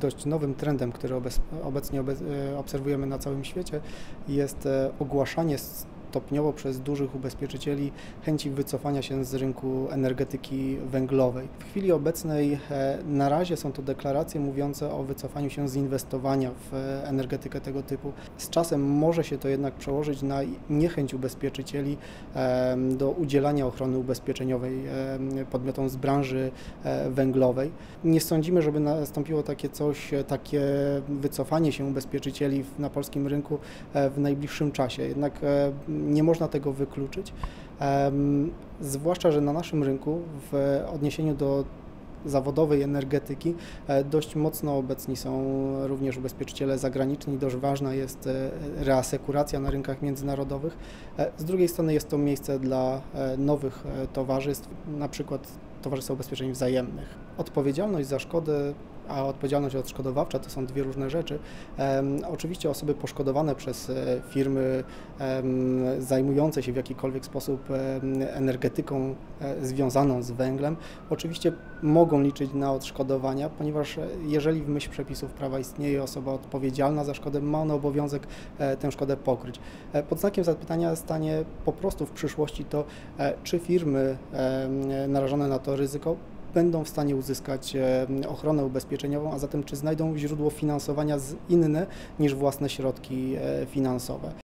dość nowym trendem, który obecnie obserwujemy na całym świecie, jest ogłaszanie stopniowo przez dużych ubezpieczycieli chęci wycofania się z rynku energetyki węglowej. W chwili obecnej e, na razie są to deklaracje mówiące o wycofaniu się z inwestowania w energetykę tego typu. Z czasem może się to jednak przełożyć na niechęć ubezpieczycieli do udzielania ochrony ubezpieczeniowej podmiotom z branży e, węglowej. Nie sądzimy, żeby nastąpiło takie coś, takie wycofanie się ubezpieczycieli na polskim rynku e, w najbliższym czasie. Jednak nie można tego wykluczyć. Zwłaszcza, że na naszym rynku w odniesieniu do zawodowej energetyki e, dość mocno obecni są również ubezpieczyciele zagraniczni. Dość ważna jest e, reasekuracja na rynkach międzynarodowych. E, z drugiej strony jest to miejsce dla nowych towarzystw, na przykład Towarzystwa Ubezpieczeń Wzajemnych. Odpowiedzialność za szkody a odpowiedzialność odszkodowawcza to są dwie różne rzeczy. Oczywiście osoby poszkodowane przez e, firmy zajmujące się w jakikolwiek sposób energetyką e, związaną z węglem, oczywiście mogą liczyć na odszkodowania, ponieważ e, jeżeli w myśl przepisów prawa istnieje osoba odpowiedzialna za szkodę, ma on obowiązek tę szkodę pokryć. Pod znakiem zapytania stanie po prostu w przyszłości to, czy firmy narażone na to ryzyko będą w stanie uzyskać e, ochronę ubezpieczeniową, a zatem czy znajdą źródło finansowania inne niż własne środki e, finansowe.